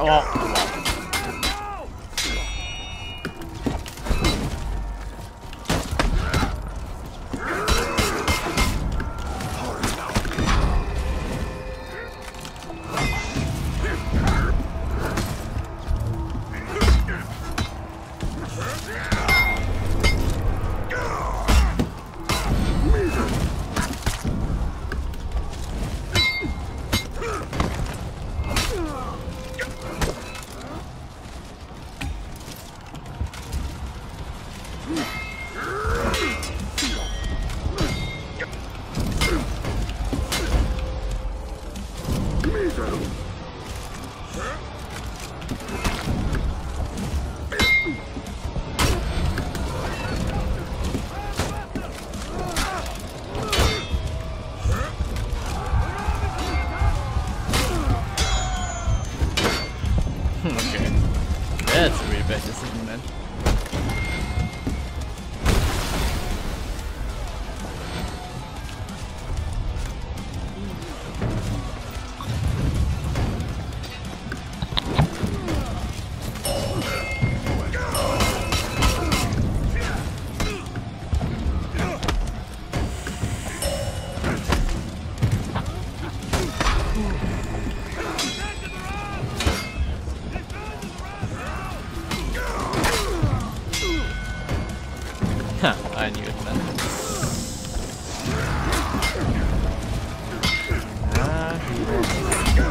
Oh, okay.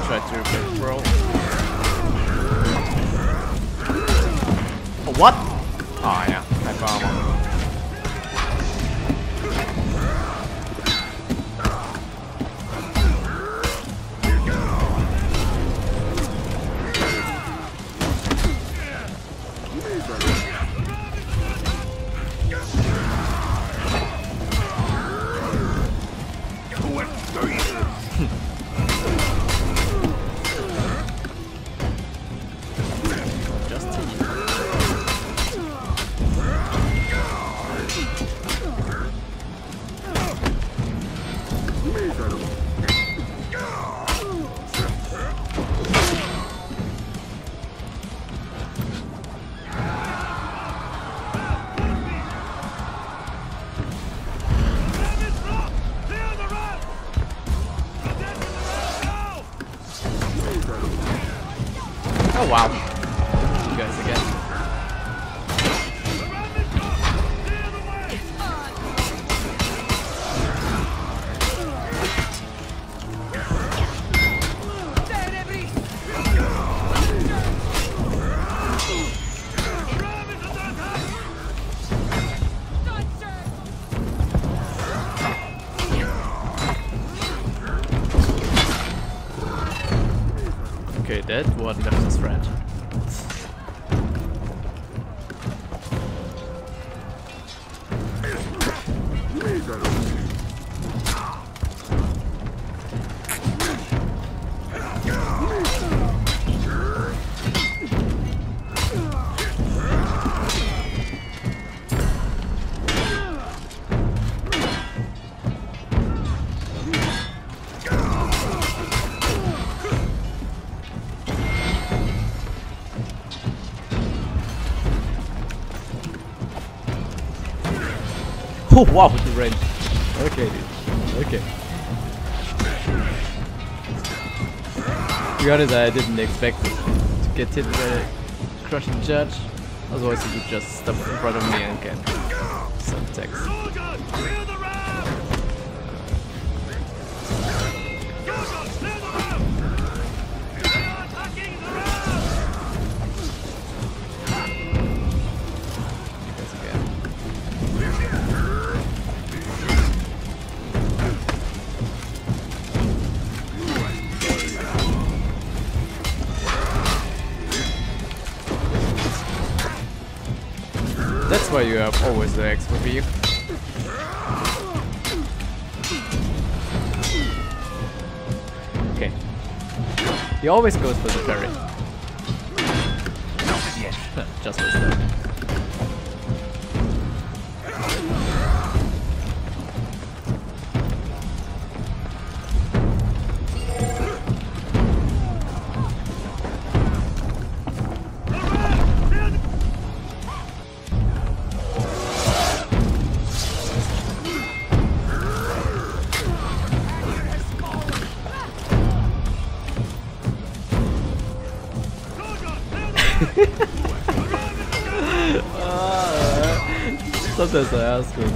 Try to replace bro. What? Oh, yeah, hyper armor. Just Oh wow. You guys again. That one left his friend. Oh wow, the range. Okay, dude. Okay. To be honest, I didn't expect to get hit by a crushing judge. Otherwise, he would just stop in front of me and get some attacks. That's why you have always the X for me. Okay. He always goes for the parry. sometimes I ask him,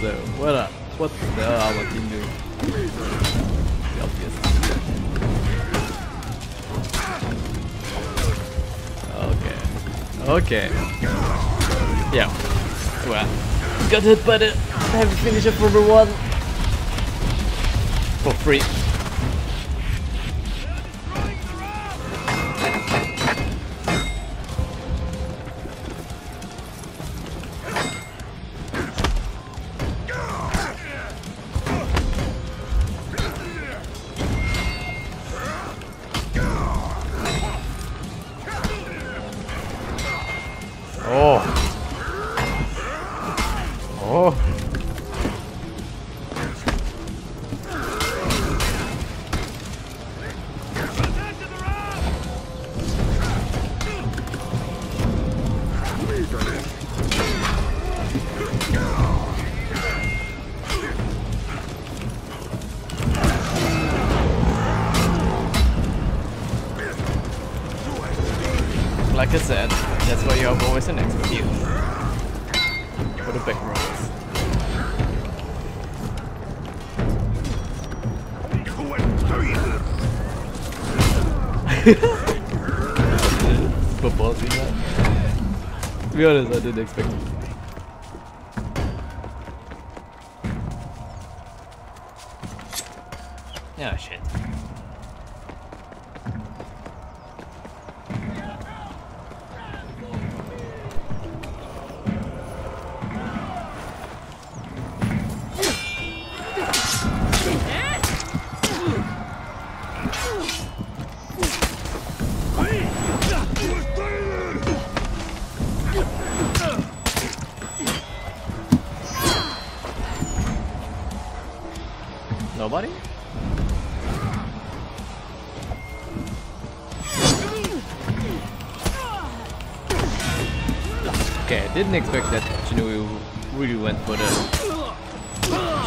so, what up? What the hell are you doing? Okay. Okay. Yeah. Well, got hit uh, by the heavy finisher for the one. For free. Like I said, that's why you have always an extra heal. For the back rolls. Football team, man. To be honest, I didn't expect it. Nobody? Okay, I didn't expect that Shinobi really went for the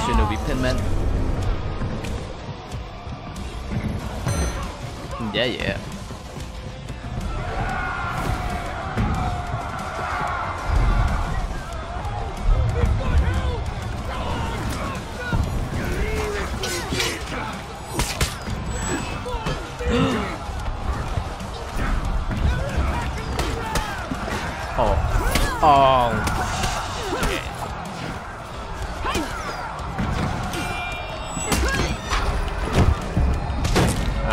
Shinobi Pinman. Yeah, yeah. Oh.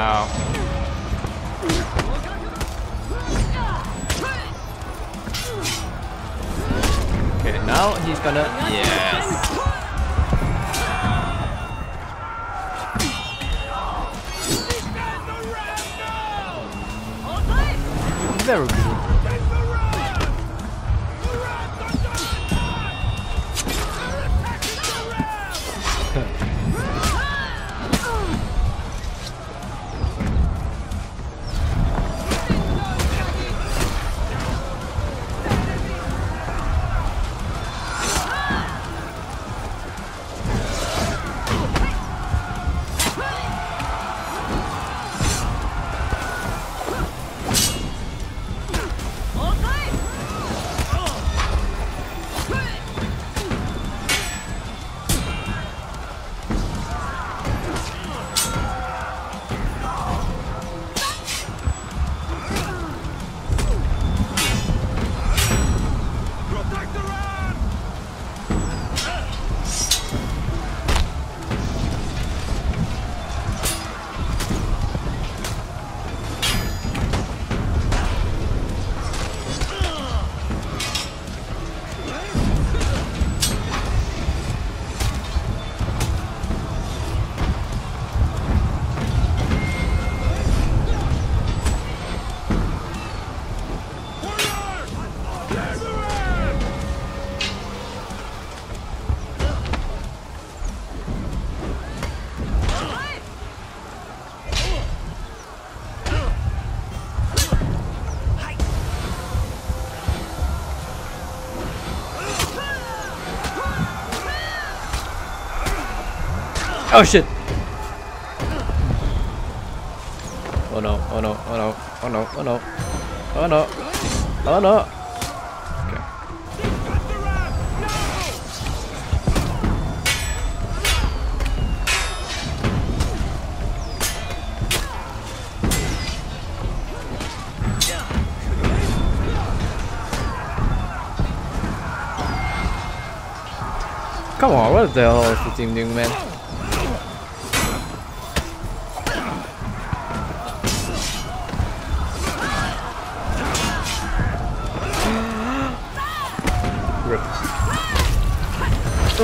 Oh. Okay, now he's gonna. Yes. Very good. Oh shit! Oh no, oh no, oh no, oh no, oh no. Oh no. Oh no. Come on, what the hell is the team doing, man?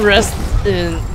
Rest in.